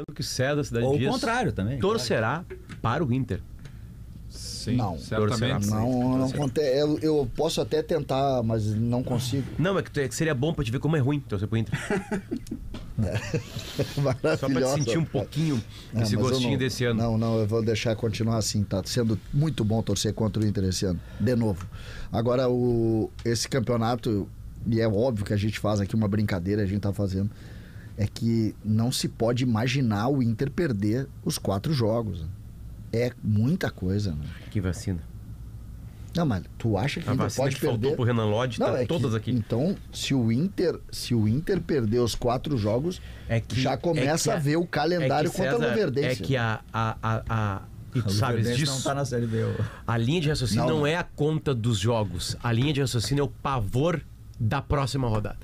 Lembrando que o César da Cidade Ou o Dias contrário também. torcerá para o Inter. Sim, Não. certamente. Não, não conte- eu, eu posso até tentar, mas não consigo. Não, é que, é que seria bom pra te ver como é ruim torcer pro Inter. Só pra te sentir um pouquinho Não, esse gostinho não- desse ano. Não, não, eu vou deixar continuar assim. Tá sendo muito bom torcer contra o Inter esse ano. De novo. Agora, o, esse campeonato, e é óbvio que a gente faz aqui uma brincadeira, a gente tá fazendo, é que não se pode imaginar o Inter perder os quatro jogos. É muita coisa, né? Que vacina. Não, mas tu acha que o A Inter pode que faltou perder? pro Renan Lodge, tá é que- todas aqui. Então, se o Inter, se o Inter perder os quatro jogos, É que, já começa é que a ver o calendário é que, contra a César, Luverdense. É que a. a, a, a e tu sabes disso. não tá na Série B. A linha de raciocínio Não, não, não. é a conta dos jogos. A linha de raciocínio é o pavor da próxima rodada.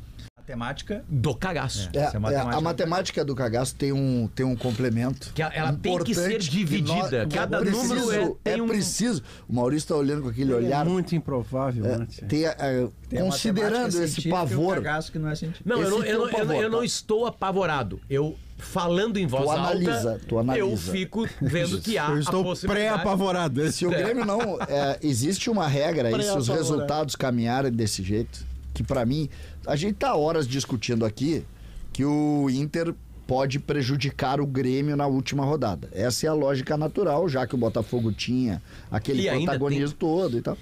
Matemática. Do cagaço. É, é a é, matemática. a matemática do cagaço tem um, tem um complemento. Que ela- tem que ser dividida. nós- Cada é preciso, número é- tem é um- preciso. O Maurício está olhando com aquele É olhar. muito improvável, é, né? tem, é, considerando esse pavor. que não é. Não, eu Esse não, eu, não, eu, não, pavor, eu não tá? estou apavorado. Eu, falando em voz Tu alta, analisa, tu analisa. eu fico vendo que há Eu a estou possibilidade... pré-apavorado. Se o Grêmio não. é, existe uma regra aí, se os resultados caminharem desse jeito, que pra mim. A gente tá horas discutindo aqui que o Inter pode prejudicar o Grêmio na última rodada. Essa é a lógica natural, já que o Botafogo tinha aquele E protagonismo todo e tal.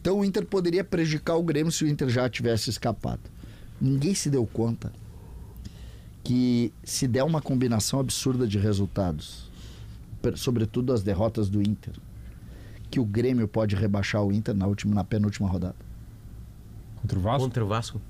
Então o Inter poderia prejudicar o Grêmio se o Inter já tivesse escapado. Ninguém se deu conta que se der uma combinação absurda de resultados, sobretudo as derrotas do Inter, que o Grêmio pode rebaixar o Inter na última na penúltima rodada. Contra o Vasco? Contra o Vasco.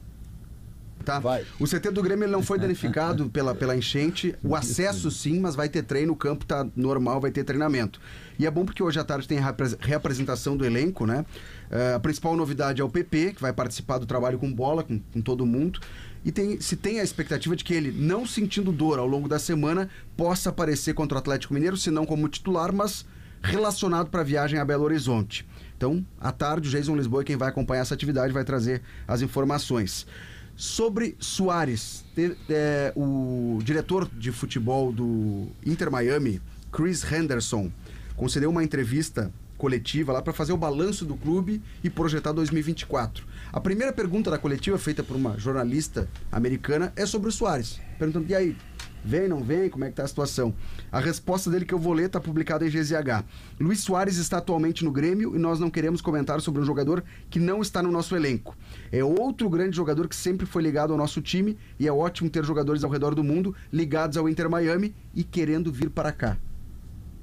Tá? Vai. O CT do Grêmio ele não foi danificado pela, pela enchente. O acesso sim, mas vai ter treino, o campo tá normal, vai ter treinamento. E é bom porque hoje à tarde tem a reapresentação do elenco, né? Eh, a principal novidade é o PP, que vai participar do trabalho com bola, com, com todo mundo. E tem, se tem a expectativa de que ele, não sentindo dor ao longo da semana, possa aparecer contra o Atlético Mineiro, se não como titular, mas relacionado para a viagem a Belo Horizonte. Então, à tarde, o Jason Lisboa, é quem vai acompanhar essa atividade, vai trazer as informações. Sobre Soares, é, o diretor de futebol do Inter Miami, Chris Henderson, concedeu uma entrevista coletiva lá para fazer o balanço do clube e projetar 2024. A primeira pergunta da coletiva, feita por uma jornalista americana, é sobre o Soares. Perguntando, e aí, vem, não vem? Como é que tá a situação? A resposta dele que eu vou ler está publicada em GZH. Luiz Soares está atualmente no Grêmio e nós não queremos comentar sobre um jogador que não está no nosso elenco. É outro grande jogador que sempre foi ligado ao nosso time e é ótimo ter jogadores ao redor do mundo ligados ao Inter Miami e querendo vir para cá.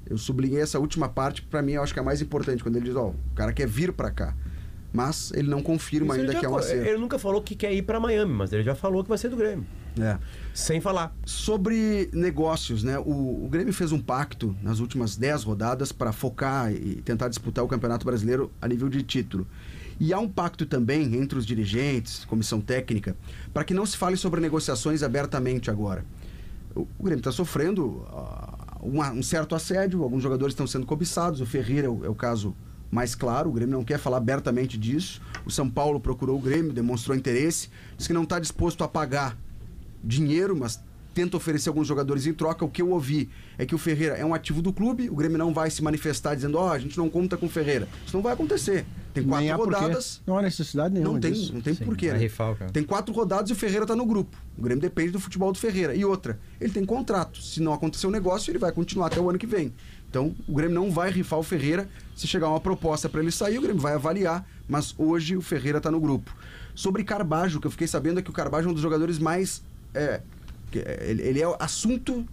Eu sublinhei essa última parte, para mim eu acho que é a mais importante, quando ele diz, ó, o cara quer vir para cá. Mas ele não confirma Isso ainda que é um acerto. ele nunca falou que quer ir pra Miami, mas ele já falou que vai ser do Grêmio. É. Sem falar. Sobre negócios, né? O, o Grêmio fez um pacto nas últimas 10 rodadas para focar e tentar disputar o Campeonato Brasileiro a nível de título. E há um pacto também entre os dirigentes, comissão técnica, para que não se fale sobre negociações abertamente agora. O, o Grêmio está sofrendo ah, um, um certo assédio, alguns jogadores estão sendo cobiçados, o Ferreira é o, é o caso mais claro, o Grêmio não quer falar abertamente disso. O São Paulo procurou o Grêmio, demonstrou interesse, disse que não está disposto a pagar dinheiro, mas tenta oferecer alguns jogadores em troca. O que eu ouvi é que o Ferreira é um ativo do clube, o Grêmio não vai se manifestar dizendo, ó, a gente não conta com o Ferreira. Isso não vai acontecer. Tem quatro Nem rodadas. Não há necessidade nenhuma Não tem, disso. não tem Sim, porquê. né? rifar. Tem quatro rodadas e o Ferreira tá no grupo. O Grêmio depende do futebol do Ferreira. E outra, ele tem contrato. Se não acontecer o negócio, ele vai continuar até o ano que vem. Então, o Grêmio não vai rifar o Ferreira. Se chegar uma proposta para ele sair, o Grêmio vai avaliar. Mas hoje o Ferreira tá no grupo. Sobre Carbajo, que eu fiquei sabendo é que o Carbajo é um dos jogadores mais. é, ele, ele é assunto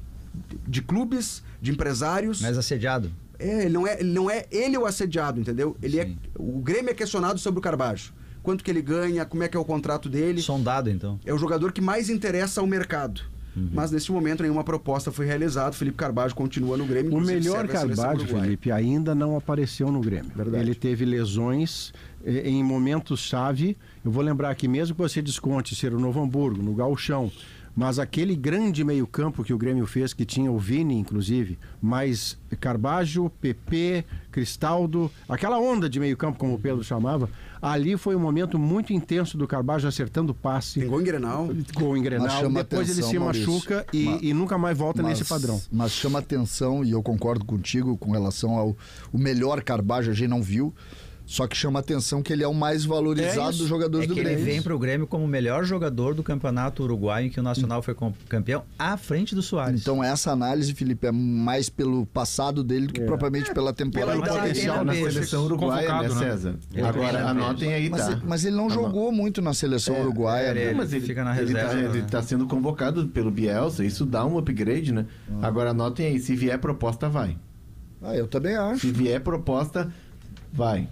de clubes, de empresários. Mais assediado. É, ele não é, ele não é ele o assediado, entendeu? Ele é Sim. o Grêmio é questionado sobre o Carbajo. Quanto que ele ganha, como é que é o contrato dele? Sondado, então. É o jogador que mais interessa ao mercado. Uhum. Mas nesse momento nenhuma proposta foi realizada. Felipe Carbajo continua no Grêmio. O melhor uruguaia. Felipe, ainda não apareceu no Grêmio. Verdade. Ele teve lesões em momentos-chave. Eu vou lembrar aqui, mesmo que você desconte ser o Novo Hamburgo, no Galchão, Mas aquele grande meio-campo que o Grêmio fez, que tinha o Vini, inclusive, mais Carbajo, PP, Cristaldo, aquela onda de meio-campo, como o Pedro chamava, ali foi um momento muito intenso do Carbajo acertando o passe. Tem gol em Grenal. Gol em Mas Grenal, chama depois atenção, ele se Maurício. machuca e, Mas- e nunca mais volta Mas- nesse padrão. Mas chama atenção, e eu concordo contigo com relação ao o melhor Carbajo, a gente não viu. Só que chama atenção que ele é o mais valorizado isso. dos jogadores É do que ele Grêmio. vem pro Grêmio como o melhor jogador do campeonato uruguaio, em que o Nacional foi campeão, à frente do Soares. Então essa análise, Felipe, é mais pelo passado dele do que propriamente pela temporada. Pela idade, potencial né, na seleção uruguaia, né, né? César? Ele Agora, anotem aí, Mas, tá? mas ele não jogou muito na seleção uruguaia. ele- né? Não, mas ele, fica na ele tá- reserva, Ele né? tá sendo convocado pelo Bielsa, isso dá um upgrade, né? Agora anotem aí, se vier proposta, vai. Ah, eu também acho. Se vier proposta, vai.